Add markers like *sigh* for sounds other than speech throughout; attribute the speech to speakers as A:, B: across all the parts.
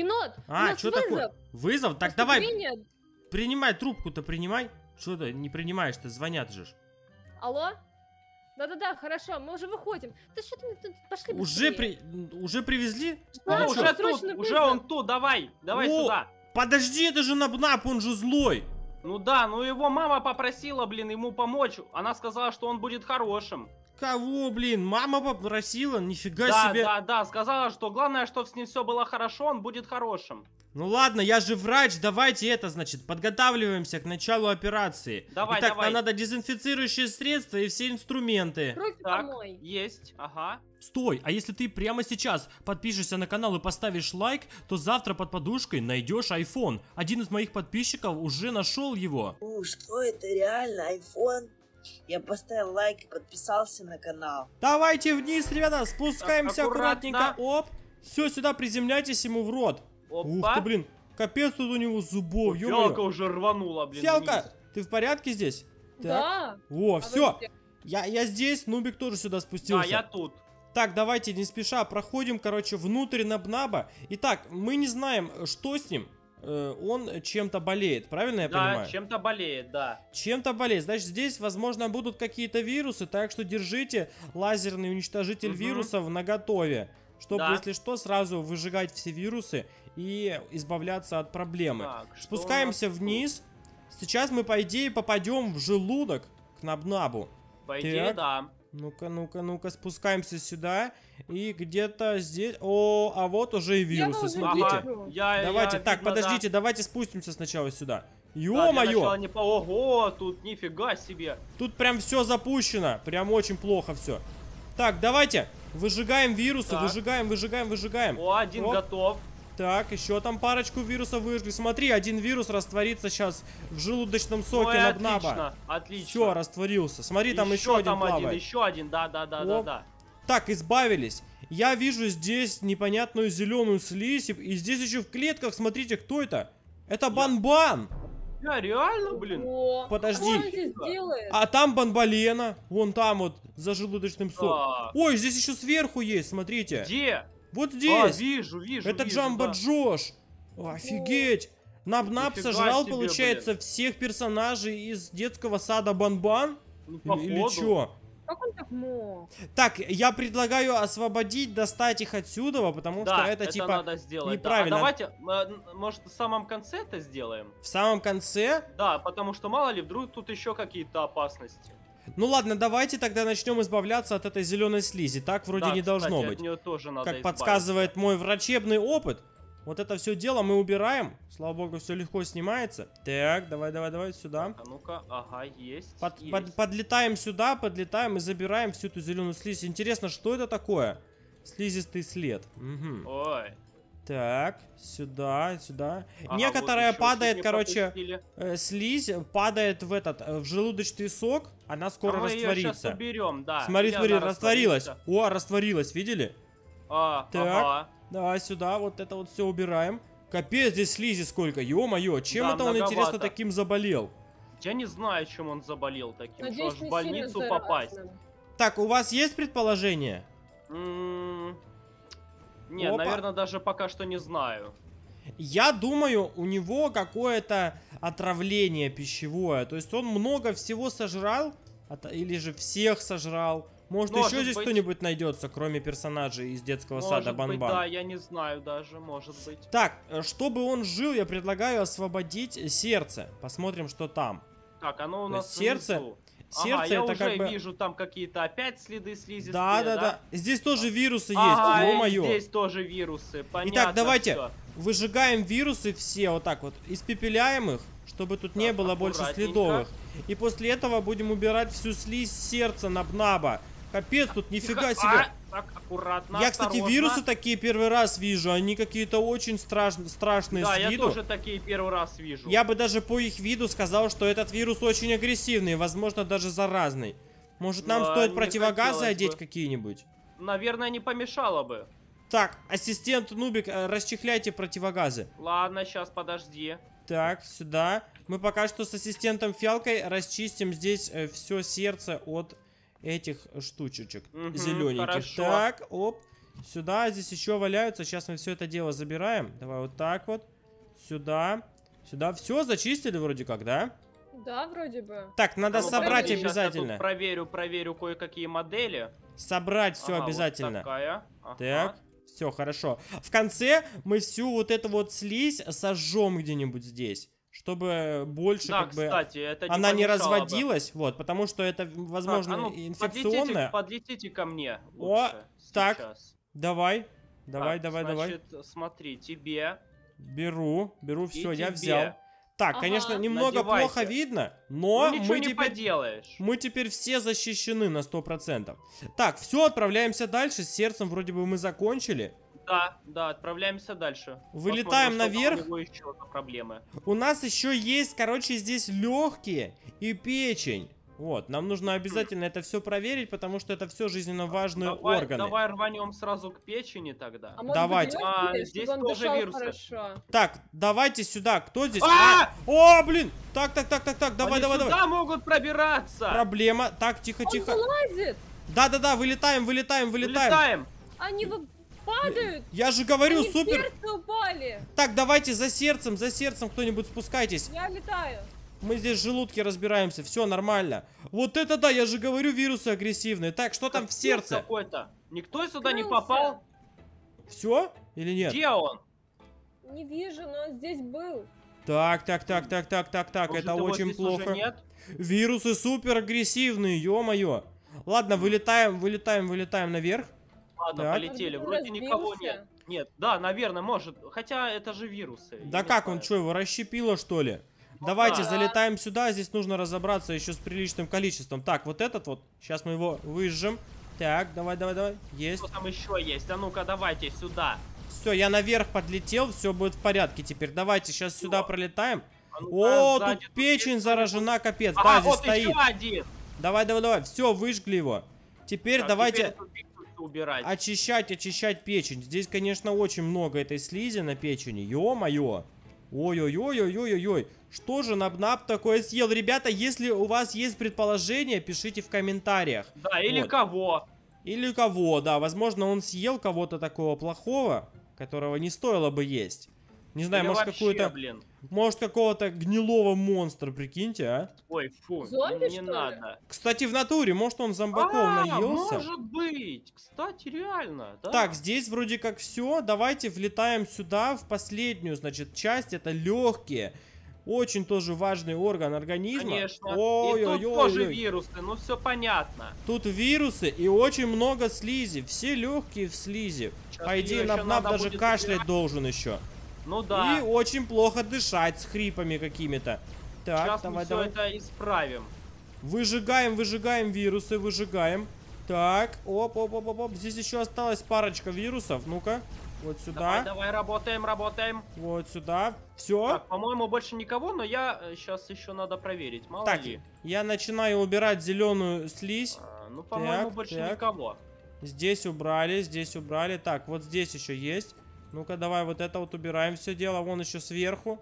A: Енот,
B: А, что
A: вызов.
B: такое? Вызов? Так давай, принимай трубку-то, принимай. Что ты не принимаешь-то, звонят же.
A: Алло? Да-да-да, хорошо, мы уже выходим. Да что ты тут пошли
B: Уже, при... уже привезли?
A: Да,
C: Ну, уже тут, уже он тут, давай, давай
B: О!
C: сюда.
B: Подожди, это же Набнап, он же злой.
C: Ну да, ну его мама попросила, блин, ему помочь. Она сказала, что он будет хорошим.
B: Кого, блин? Мама попросила? Нифига
C: да,
B: себе.
C: да, да, сказала, что главное, чтобы с ним все было хорошо, он будет хорошим.
B: Ну ладно, я же врач, давайте это, значит, подготавливаемся к началу операции.
C: Давай,
B: Итак,
C: давай.
B: нам надо дезинфицирующие средства и все инструменты.
A: Руки
C: Так,
A: помой.
C: есть, ага.
B: Стой, а если ты прямо сейчас подпишешься на канал и поставишь лайк, то завтра под подушкой найдешь iPhone. Один из моих подписчиков уже нашел его.
D: У, что это реально? iPhone? Я поставил лайк и подписался на канал.
B: Давайте вниз, ребята, спускаемся
C: Аккуратно.
B: аккуратненько. Оп. Все, сюда приземляйтесь ему в рот. Ух
C: Опа.
B: ты, блин, капец тут у него зубов,
C: Фиалка уже рванула, блин,
B: Фиалка,
C: вниз.
B: ты в порядке здесь? Так.
A: Да.
B: О,
A: А
B: все. Я, я здесь, Нубик тоже сюда
C: Да,
B: спустился.
C: я тут.
B: Так, давайте не спеша проходим, короче, внутрь Набнаба. Итак, мы не знаем, что с ним. Э, Он чем-то болеет, правильно я
C: да,
B: понимаю?
C: чем-то болеет, да.
B: Чем-то болеет. Значит, здесь, возможно, будут какие-то вирусы, так что держите лазерный уничтожитель
C: Мгм.
B: вирусов наготове, чтобы,
C: Да.
B: если что, сразу выжигать все вирусы и избавляться от проблемы.
C: Так,
B: Спускаемся
C: тут?
B: вниз. Сейчас мы, по идее, попадем в желудок к Набнабу.
C: По идее,
B: Так.
C: да.
B: Ну-ка, ну-ка, ну-ка, спускаемся сюда. И где-то здесь... О, а вот уже и вирусы, смотрите.
A: вижу.
C: Я,
B: Давайте,
C: я,
B: так,
C: видно, да.
B: подождите, давайте спустимся сначала сюда.
C: Да,
B: Ё-моё!
C: не по- Ого, тут нифига себе.
B: Тут прям все запущено. Прям очень плохо все. Так, давайте. Выжигаем вирусы,
C: Так.
B: выжигаем, выжигаем, выжигаем.
C: О, один
B: Оп.
C: готов.
B: Так, еще там парочку вирусов выжгли. Смотри, один вирус растворится сейчас в желудочном соке
C: Ой,
B: Набнаба.
C: отлично, отлично.
B: Все, растворился. Смотри, там еще, один
C: там
B: плавает.
C: один, еще один, да, да, да, да,
B: Оп.
C: да.
B: Так, избавились. Я вижу здесь непонятную зеленую слизь. И здесь еще в клетках, смотрите, кто это? Это Банбан.
C: Я реально, блин.
A: О,
B: Подожди.
A: Что он здесь делает?
B: А там Банбалена. Вон там вот, за желудочным соком.
C: А,
B: Ой, здесь еще сверху есть, смотрите.
C: Где?
B: Вот
C: А,
B: здесь.
C: вижу, вижу,
B: Это
C: вижу,
B: Джамбо
C: да.
B: Джош. Офигеть. Набнаб
C: Нифига
B: сожрал,
C: себе,
B: получается, всех персонажей из детского сада Банбан?
C: Ну,
B: Или, чё?
A: Как он так мог?
B: Так, я предлагаю освободить, достать их отсюда, потому
C: Да,
B: что это, типа
C: надо сделать.
B: неправильно.
C: Да. А давайте, э, может, в самом конце это сделаем?
B: в самом конце.
C: Да, потому что мало ли, вдруг тут еще какие-то опасности.
B: Ну ладно, давайте тогда начнем избавляться от этой зеленой слизи. Так вроде
C: Да,
B: не должно
C: кстати,
B: быть.
C: От тоже надо
B: Как
C: избавиться.
B: подсказывает мой врачебный опыт, вот это все дело мы убираем. Слава богу, все легко снимается. Так, давай, давай, давай сюда.
C: А ну-ка, ага, есть.
B: Под-
C: есть.
B: под- подлетаем сюда, подлетаем и забираем всю эту зеленую слизь. Интересно, что это такое? Слизистый след. Мгм.
C: Ой.
B: Так, сюда, сюда.
C: ага,
B: Некоторая
C: вот
B: падает, короче, э, слизь падает в этот, э, в желудочный сок, она скоро
C: А мы
B: растворится.
C: уберем, да.
B: Смотри, смотри, растворилась. О, растворилась, видели?
C: А,
B: Так.
C: ага.
B: Давай сюда, вот это вот все убираем. Капец, здесь слизи сколько, ё-моё, чем
C: Да,
B: это он, интересно,
C: многовато.
B: таким заболел?
C: Я не знаю, чем он заболел таким,
A: Надеюсь,
C: что аж
A: не
C: в больницу попасть.
B: Так, у вас есть предположение?
C: М, Не,
B: Опа.
C: наверное, даже пока что не знаю.
B: Я думаю, у него какое-то отравление пищевое. То есть он много всего сожрал, или же всех сожрал. Может,
C: Может
B: еще здесь
C: быть.
B: кто-нибудь найдется, кроме персонажей из детского сада
C: Может быть,
B: Банбан.
C: да, я не знаю даже, может быть.
B: Так, чтобы он жил, я предлагаю освободить сердце. Посмотрим, что там.
C: Так, оно у нас
B: сердце-
C: внизу.
B: Сердце
C: ага, я
B: это
C: уже
B: как бы...
C: вижу там какие-то опять следы слизистые,
B: Да, да, да. Здесь тоже вирусы
C: Ага,
B: есть, ё-моё.
C: здесь тоже вирусы, понятно
B: Итак, давайте
C: всё.
B: выжигаем вирусы все вот так вот, испепеляем их, чтобы тут не
C: Так,
B: было больше следовых. И после этого будем убирать всю слизь сердца на бнаба. Капец, тут нифига
C: Тихо,
B: себе.
C: а, так, аккуратно,
B: Я, кстати,
C: осторожно.
B: вирусы такие первый раз вижу. Они какие-то очень страш... страшные
C: Да,
B: с
C: я
B: виду.
C: тоже такие первый раз вижу.
B: Я бы даже по их виду сказал, что этот вирус очень агрессивный, возможно, даже заразный. Может, нам
C: Да,
B: стоит противогазы одеть какие-нибудь?
C: Наверное, не помешало бы.
B: Так, ассистент Нубик, э, расчехляйте противогазы.
C: Ладно, сейчас подожди.
B: Так, сюда. Мы пока что с ассистентом Фиалкой расчистим здесь все сердце от этих штучечек
C: Мгм,
B: зелененьких.
C: хорошо.
B: Так, оп. Сюда, здесь еще валяются. Сейчас мы все это дело забираем. Давай вот так вот. Сюда. Сюда. Все, зачистили вроде как, да?
A: Да, вроде бы.
B: Так, надо
C: ну,
B: собрать
C: погоди, щас я
B: обязательно.
C: проверю, проверю кое-какие модели.
B: Собрать все
C: Ага, вот
B: обязательно.
C: такая. Ага.
B: Так, все хорошо. В конце мы всю вот эту вот слизь сожжем где-нибудь здесь, чтобы больше
C: Да,
B: как бы
C: кстати, это не
B: она не
C: помешало бы.
B: разводилась, вот, потому что это, возможно,
C: Так, а ну,
B: инфекционная.
C: Подлетите, подлетите ко мне.
B: О,
C: лучше
B: так.
C: сейчас.
B: Давай, давай,
C: Так,
B: давай, давай.
C: значит, смотри, тебе.
B: Беру, беру, все, я
C: тебе.
B: взял. Так,
A: Ага.
B: конечно, немного
C: Надевайте.
B: плохо видно, но
C: ну, ничего
B: мы
C: не
B: теперь
C: поделаешь.
B: Мы теперь все защищены на 100%. Так, все, отправляемся дальше. С сердцем вроде бы мы закончили.
C: Да, да, отправляемся дальше.
B: Вылетаем
C: Посмотрим,
B: наверх.
C: У еще проблемы.
B: У нас еще есть, короче, здесь легкие и печень. Вот, нам нужно обязательно это все проверить, потому что это все жизненно важные
C: Давай,
B: органы.
C: давай рванем сразу к печени тогда.
A: А может
B: Давайте.
A: быть,
C: А, здесь
A: он
C: тоже вирусы.
A: хорошо.
B: Так, давайте сюда. Кто здесь?
C: А!
B: О, блин! Так, так, так, так, так, давай,
C: Они
B: давай,
C: сюда
B: давай.
C: могут пробираться.
B: Проблема. Так, тихо,
A: Он
B: тихо.
A: вылазит!
B: Да-да-да, вылетаем, вылетаем, вылетаем.
C: Вылетаем.
A: Они вы- падают!
B: Я же говорю,
A: Они в
B: супер.
A: сердце упали!
B: Так, давайте за сердцем, за сердцем кто-нибудь спускайтесь.
A: Я летаю.
B: Мы здесь в желудке разбираемся, все нормально. Вот это да, я же говорю, вирусы агрессивные. Так, что там в сердце?
C: Какой-то. Никто сюда не
A: Крылся.
C: попал.
B: Все или нет?
C: Где он?
A: Не вижу, но он здесь был.
B: Так, так, так, так, так, так, так, это очень плохо.
C: нет?
B: Вирусы супер агрессивные, ё-моё. Ладно, вылетаем, вылетаем, вылетаем наверх.
C: Ладно,
B: Так.
C: полетели. Вроде никого
A: разбился?
C: нет. Нет, да, наверное, может. Хотя это же вирусы.
B: Да как, он что, его расщепило что ли? Давайте
C: да.
B: залетаем сюда, здесь нужно разобраться еще с приличным количеством. Так, вот этот вот, сейчас мы его выжжем. Так, давай, давай, давай, есть.
C: Что там еще есть? А ну-ка, давайте сюда.
B: Все, я наверх подлетел, все будет в порядке теперь. Давайте сейчас сюда
C: Всё.
B: пролетаем.
C: А ну-ка,
B: О,
C: сзади
B: тут
C: есть
B: печень
C: кто-нибудь?
B: заражена, капец.
C: Ага,
B: Да, здесь
C: вот
B: стоит.
C: еще один.
B: Давай, давай, давай. Все, выжгли его. Теперь
C: Так,
B: давайте
C: теперь тут убирать.
B: очищать, очищать печень. Здесь, конечно, очень много этой слизи на печени. Ё-моё. Ой-ой-ой-ой-ой-ой. Что же Набнаб такое съел? Ребята, если у вас есть предположение, пишите в комментариях.
C: Да, или
B: Вот.
C: кого?
B: Или кого, да. Возможно, он съел кого-то такого плохого, которого не стоило бы есть. Не знаю,
C: Или
B: может какую-то... Может какого-то гнилого монстра, прикиньте, а?
C: Ой, фу,
A: Зомби,
C: не
A: что ли?
C: надо.
B: Кстати, в натуре, может он зомбаков
C: А,
B: наелся?
C: может быть. Кстати, реально, да?
B: Так, здесь вроде как все. Давайте влетаем сюда, в последнюю, значит, часть. Это легкие. Очень тоже важный орган организма.
C: Конечно. И
B: Ой-ой-ой.
C: тут тоже вирусы, ну все понятно.
B: Тут вирусы и очень много слизи. Все легкие в слизи.
C: Сейчас
B: По идее, Набнаб
C: надо
B: даже кашлять
C: убирать.
B: должен еще.
C: Ну да.
B: И очень плохо дышать с хрипами какими-то. Так,
C: Сейчас
B: давай,
C: мы все
B: давай.
C: это исправим.
B: Выжигаем, выжигаем вирусы, выжигаем. Так, оп, оп, оп, оп, оп. Здесь еще осталась парочка вирусов. Ну-ка, вот
C: Давай,
B: сюда,
C: давай, работаем, работаем.
B: вот сюда. Все.
C: Так, по-моему, больше никого, но я сейчас еще надо проверить, мало
B: Так,
C: ли.
B: я начинаю убирать зеленую слизь.
C: А, ну, по-моему, больше
B: так.
C: никого.
B: Здесь убрали, здесь убрали. Так, вот здесь еще есть. Ну-ка, давай вот это вот убираем все дело. Вон еще сверху.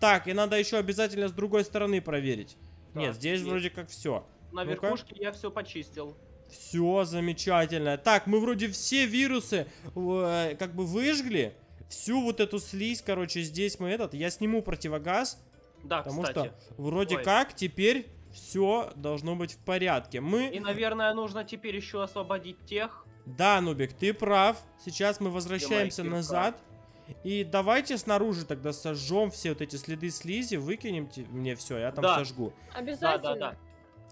B: Так, и надо еще обязательно с другой стороны проверить. Нет,
C: Так,
B: здесь
C: есть.
B: вроде как все.
C: На верхушке я все почистил.
B: Все замечательно. Так, мы вроде все вирусы э, как бы выжгли. Всю вот эту слизь, короче, здесь мы этот. Я сниму противогаз,
C: Да,
B: потому
C: кстати.
B: что вроде
C: Ой.
B: как теперь все должно быть в порядке. Мы
C: И, наверное, нужно теперь еще освободить тех.
B: Да, Нубик, ты прав. Сейчас мы возвращаемся назад. И давайте снаружи тогда сожжем все вот эти следы слизи, выкинем мне все, я там
C: Да.
B: сожгу.
C: Да,
A: Обязательно.
C: да, да.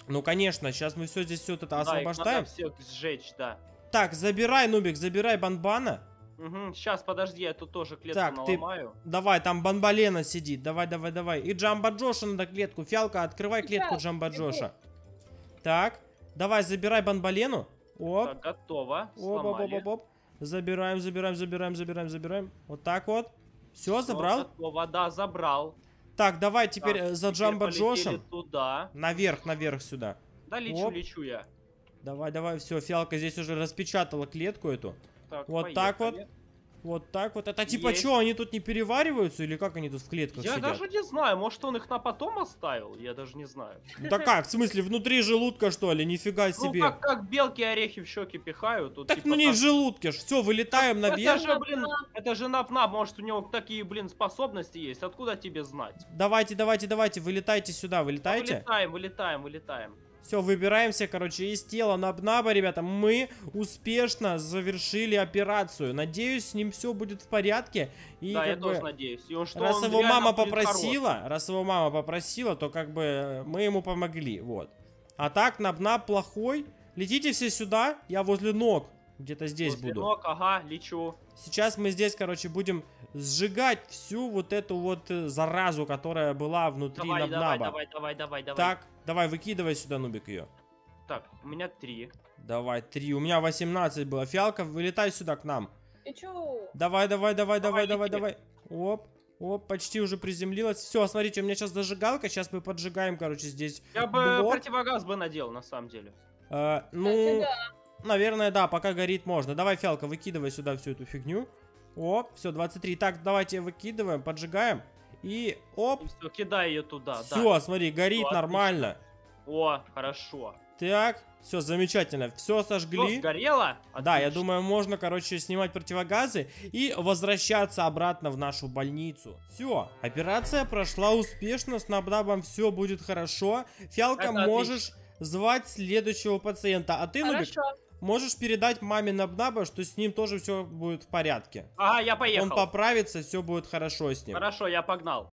B: Ну, конечно, сейчас мы все здесь все вот это
C: Да, их
B: освобождаем.
C: надо всех сжечь, да.
B: Так, забирай, Нубик, забирай Банбана.
C: Угу, сейчас, подожди, я тут тоже клетку
B: Так, ты-
C: наломаю.
B: Давай, там Банбалена сидит. Давай, давай, давай. И Джамба Джоша надо клетку. Фиалка, открывай
A: Сейчас,
B: клетку Джамба
A: бегу.
B: Джоша. Так, давай, забирай Банбалену. Оп,
C: Так, готово.
B: оп, оп, оп, оп, оп. Забираем, забираем, забираем, забираем, забираем. Вот так вот. Все,
C: Всё,
B: забрал?
C: Готово, да, забрал.
B: Так, давай теперь
C: Так,
B: э, за
C: полетели
B: Джошем.
C: туда.
B: Наверх, наверх сюда.
C: Да, лечу,
B: Оп.
C: лечу я.
B: Давай, давай, все, фиалка здесь уже распечатала клетку эту.
C: Так,
B: Вот так вот.
C: поехали.
B: Вот так вот. Это типа
C: Есть.
B: что, они тут не перевариваются или как они тут в клетках
C: Я
B: сидят?
C: даже не знаю, может он их на потом оставил? Я даже не знаю.
B: Да *laughs* как, в смысле, внутри желудка что ли? Нифига
C: Ну
B: себе.
C: как, как белки орехи в щеки пихают. Тут,
B: Так
C: типа,
B: ну не
C: так-
B: в желудке ж. Все, вылетаем
C: Это
B: наверх.
C: же, блин, это же напна, может у него такие, блин, способности есть. Откуда тебе знать?
B: Давайте, давайте, давайте, вылетайте сюда, вылетайте.
C: Вылетаем, вылетаем, вылетаем.
B: Все, выбираемся, короче, из тела Набнаба, ребята. Мы успешно завершили операцию. Надеюсь, с ним все будет в порядке. И
C: да, я
B: бы,
C: тоже надеюсь. И что
B: раз его мама попросила, раз его мама попросила, то как бы мы ему помогли, вот. А так, Набнаб плохой. Летите все сюда, я возле ног. Где-то здесь
C: Возле
B: буду.
C: ног, ага, лечу.
B: Сейчас мы здесь, короче, будем сжигать всю вот эту вот э, заразу, которая была внутри
C: Давай, давай,
B: Набнаба.
C: давай, давай, давай, давай.
B: Так, давай, выкидывай сюда, Нубик, ее.
C: Так, у меня три.
B: Давай, три. У меня 18 было. Фиалка, вылетай сюда к нам.
A: И чё?
B: Давай, давай, давай, давай,
C: Давай,
B: давай. Оп, оп, почти уже приземлилась. Все, смотрите, у меня сейчас зажигалка. Сейчас мы поджигаем, короче, здесь.
C: Я бы
B: блок.
C: противогаз бы надел, на самом деле.
B: Э, ну,
A: да.
B: наверное, да, пока горит можно. Давай, Фиалка, выкидывай сюда всю эту фигню. Оп, все, 23. Так, давайте выкидываем, поджигаем. И оп,
C: И всё, кидай ее туда,
B: все, смотри, горит
C: Всё,
B: нормально.
C: да. О, хорошо.
B: Так, все, замечательно. Все сожгли.
C: сгорело?
B: Да, я
C: Отлично.
B: думаю, можно, короче, снимать противогазы и возвращаться обратно в нашу больницу. Все, операция прошла успешно, с Набнабом все будет хорошо. Фиалка,
C: Это
B: можешь звать следующего пациента, а ты, Нубик. Можешь передать маме Набнаба, что с ним тоже все будет в порядке.
C: Ага, я поехал.
B: Он поправится, все будет хорошо с ним.
C: Хорошо, я погнал.